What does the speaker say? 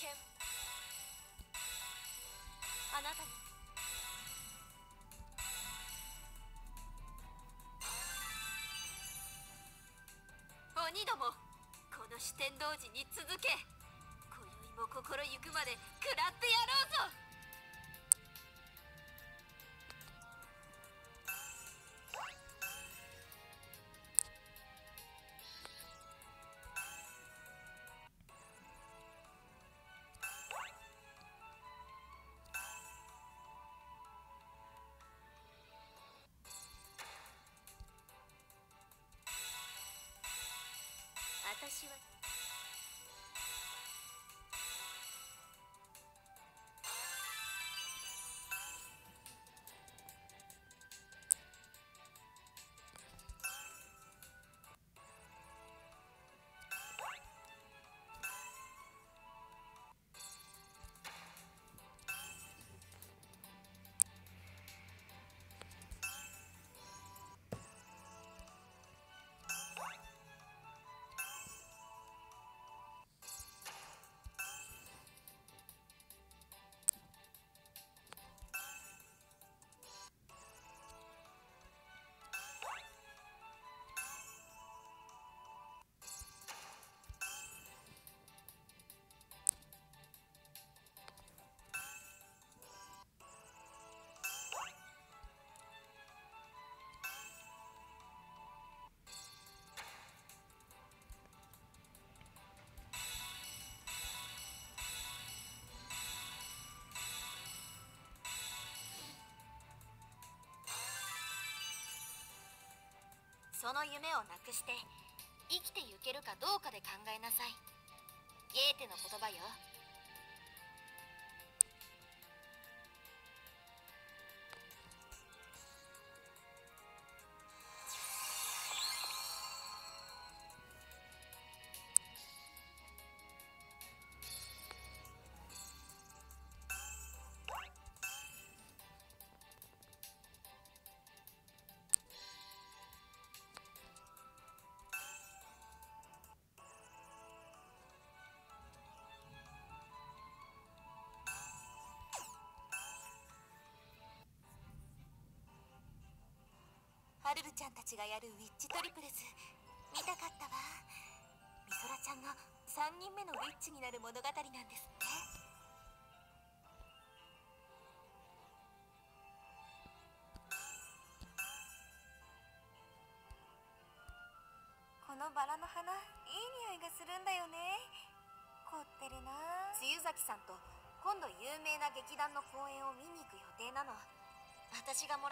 剣あなたに。鬼どもこの四天王寺に続け今宵も心ゆくまで食らってやろうぞ。私はその夢をなくして生きてゆけるかどうかで考えなさい。ゲーテの言葉よ。ハルルちゃんたちがやるウィッチトリプルズ見たかったわ。みそらちゃんが3人目のウィッチになる物語なんですって。このバラの花いい匂いがするんだよね。凝ってるな。露崎さんと今度有名な劇団の公演を見に行く予定なの。私がもら